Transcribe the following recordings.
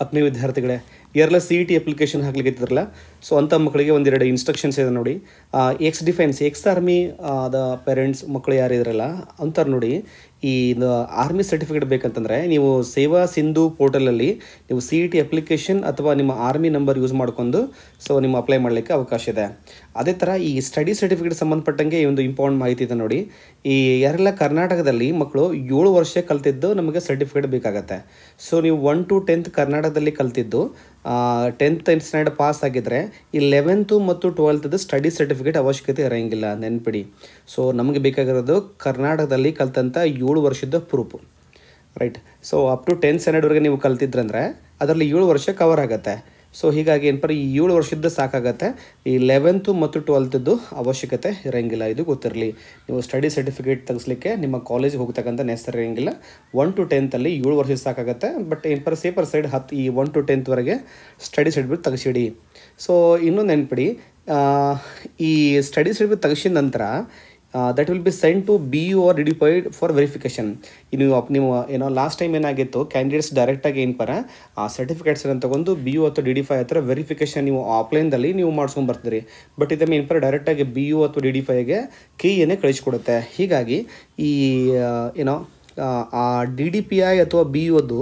ಆತ್ಮೀಯ ವಿದ್ಯಾರ್ಥಿಗಳೇ ಯಾರೆಲ್ಲ ಸಿ ಇ ಟಿ ಅಪ್ಲಿಕೇಶನ್ ಹಾಕ್ಲಿಕ್ಕಿದ್ರಲ್ಲ ಸೊ ಅಂಥ ಮಕ್ಕಳಿಗೆ ಒಂದೆರಡು ಇನ್ಸ್ಟ್ರಕ್ಷನ್ಸ್ ಇದೆ ನೋಡಿ. Ex defence ex army the parents ಮಕ್ಕಳು ಯಾರಿದ್ರಲ್ಲ ಅಂತಾರೆ ನೋಡಿ ಈ ಆರ್ಮಿ ಸರ್ಟಿಫಿಕೇಟ್ ಬೇಕಂತಂದರೆ ನೀವು ಸೇವಾ ಸಿಂಧು ಪೋರ್ಟಲಲ್ಲಿ ನೀವು ಸಿ ಇ ಟಿ ಅಪ್ಲಿಕೇಶನ್ ಅಥವಾ ನಿಮ್ಮ ಆರ್ಮಿ ನಂಬರ್ ಯೂಸ್ ಮಾಡ್ಕೊಂಡು ಸೊ ನಿಮ್ಮ ಅಪ್ಲೈ ಮಾಡಲಿಕ್ಕೆ ಅವಕಾಶ ಇದೆ. ಅದೇ ಥರ ಈ ಸ್ಟಡಿ ಸರ್ಟಿಫಿಕೇಟ್ ಸಂಬಂಧಪಟ್ಟಂಗೆ ಈ ಒಂದು ಇಂಪಾರ್ಟೆಂಟ್ ಮಾಹಿತಿ ಇದೆ ನೋಡಿ. ಈ ಯಾರೆಲ್ಲ ಕರ್ನಾಟಕದಲ್ಲಿ ಮಕ್ಕಳು ಏಳು ವರ್ಷ ಕಲ್ತಿದ್ದು ನಮಗೆ ಸರ್ಟಿಫಿಕೇಟ್ ಬೇಕಾಗತ್ತೆ. ಸೊ ನೀವು ಒನ್ ಟು ಟೆಂತ್ ಕರ್ನಾಟಕದಲ್ಲಿ ಕಲ್ತಿದ್ದು ಟೆಂತ್ ಸ್ಟ್ಯಾಂಡರ್ಡ್ ಪಾಸ್ ಆಗಿದ್ದರೆ ಈ ಲೆವೆಂತು ಮತ್ತು ಟ್ವೆಲ್ತ್ದು ಸ್ಟಡಿ ಸರ್ಟಿಫಿಕೇಟ್ ಅವಶ್ಯಕತೆ ಇರೋಂಗಿಲ್ಲ, ನೆನ್ಪಿಡಿ. ಸೊ ನಮಗೆ ಬೇಕಾಗಿರೋದು ಕರ್ನಾಟಕದಲ್ಲಿ ಕಲ್ತಂಥ ಏಳು ವರ್ಷದ proof right so up to tenth ಸ್ಟ್ಯಾಂಡರ್ಡ್ವರೆಗೆ ನೀವು ಕಲ್ತಿದ್ರಂದರೆ, ಅದರಲ್ಲಿ ಏಳು ವರ್ಷ ಕವರ್ ಆಗುತ್ತೆ. ಸೊ ಹೀಗಾಗಿ ಏನಪ್ಪ ಈ ಏಳು ವರ್ಷದ್ದು ಸಾಕಾಗತ್ತೆ. ಈ ಲೆವೆಂತು ಮತ್ತು ಟ್ವೆಲ್ತದ್ದು ಅವಶ್ಯಕತೆ ಇರೋಂಗಿಲ್ಲ, ಇದು ಗೊತ್ತಿರಲಿ. ನೀವು ಸ್ಟಡಿ ಸರ್ಟಿಫಿಕೇಟ್ ತೆಗಿಸ್ಲಿಕ್ಕೆ ನಿಮ್ಮ ಕಾಲೇಜಿಗೆ ಹೋಗ್ತಕ್ಕಂಥ ನೆಸರಿ ಇರೋಂಗಿಲ್ಲ. ಒನ್ ಟು ಟೆಂತಲ್ಲಿ ಏಳು ವರ್ಷದ ಸಾಕಾಗತ್ತೆ. ಬಟ್ ಏನಪ್ಪ ಸೇಪರ್ ಸೈಡ್ ಹತ್ತು ಈ ಒನ್ ಟು ಟೆಂತ್ವರೆಗೆ ಸ್ಟಡಿ ಸರ್ಟಿಫಿಕೇಟ್ ತೆಗಿಸಿಡಿ. ಸೊ ಇನ್ನೊಂದು ನೆನ್ಪಿಡಿ. ಈ ಸ್ಟಡಿ ಸರ್ಟಿಫಿಕೇಟ್ ತೆಗಿಸಿದ ನಂತರ that will be send to B U or ಡಿಡಿಫೈಡ್ for verification ನೀವು ನೀವು ಏನೋ ಲಾಸ್ಟ್ ಟೈಮ್ ಏನಾಗಿತ್ತು ಕ್ಯಾಂಡಿಡೇಟ್ಸ್ ಡೈರೆಕ್ಟಾಗಿ ಏನು ಪರ ಆ ಸರ್ಟಿಫಿಕೇಟ್ಸನ್ನು ತಗೊಂಡು ಬಿ ಯು ಅಥವಾ ಡಿ ಡಿ ಫೈ ಹತ್ರ ವೆರಿಫಿಕೇಷನ್ ನೀವು ಆಫ್ಲೈನ್ದಲ್ಲಿ ನೀವು ಮಾಡ್ಸ್ಕೊಂಡು ಬರ್ತೀರಿ. ಬಟ್ ಇದನ್ನು ಏನು ಪರ ಡೈರೆಕ್ಟಾಗಿ ಬಿ ಯು ಅಥವಾ ಡಿ ಡಿ ಫೈಗೆ ಕೀಯನ್ನೇ ಕಳಿಸ್ಕೊಡುತ್ತೆ. ಹೀಗಾಗಿ ಈ ಏನೋ ಆ, ಡಿ ಡಿ ಪಿ ಐ ಅಥವಾ ಬಿ ಯು ಅದು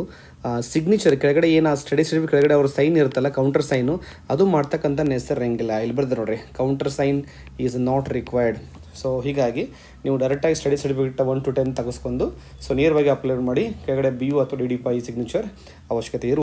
ಸಿಗ್ನೇಚರ್ ಕೆಳಗಡೆ ಏನು ಆ ಸ್ಟಡಿ ಸರ್ಟಿಫಿಕೇಟ್ ಕೆಳಗಡೆ ಅವ್ರ ಸೈನ್ ಇರುತ್ತಲ್ಲ ಕೌಂಟರ್ ಸೈನು ಅದು ಮಾಡ್ತಕ್ಕಂಥ ನೆಸರ್ ಇರಂಗಿಲ್ಲ. ಇಲ್ಲಿ ಬರ್ತಾರೆ ನೋಡ್ರಿ counter sign is not required so ಹೀಗಾಗಿ ನೀವು ಡೈರೆಕ್ಟಾಗಿ study certificate one to ten ತಗಸ್ಕೊಂಡು so ನೇರವಾಗಿ ಅಪ್ಲೋಡ್ ಮಾಡಿ, ಕೆಳಗಡೆ ಬಿ ಯು ಅಥವಾ ಡಿ ಡಿ ಪೈ ಸಿಗ್ನೇಚರ್ ಅವಶ್ಯಕತೆ ಇರು